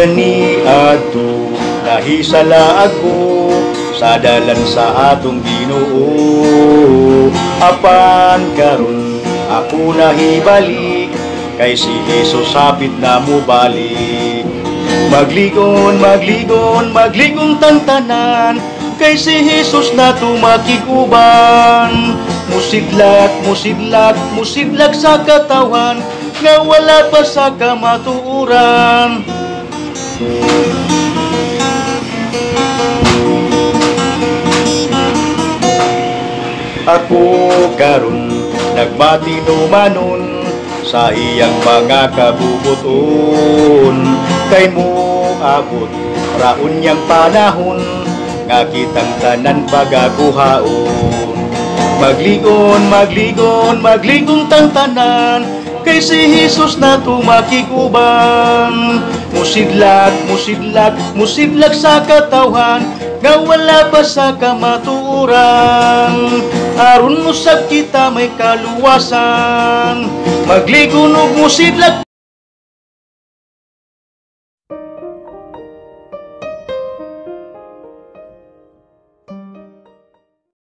Kani ato nahisala ako sa dalan sa atong Ginoo. Apan karon ako nahibalik kay si Jesus sapit na mo balik. Magligon, magligon, magligon tantanan Kay si Jesus na tumakiguban. Musidlak, musidlak, musidlak sa katawan Nga wala pa sa kamatuuran Ako karon nagbati manon sa iyang mga kabubuton. Kay mo abot raon niyang panahon nga kitang tanan pagaguhaon. Magligon magligon magligon tang tanan kay si Jesus na tumakiguban musidlak musidlak musidlak sa katawhan nga wala pa sa kamatuuran. Aron mo kita may kaluwasan. Magligon ug musidlak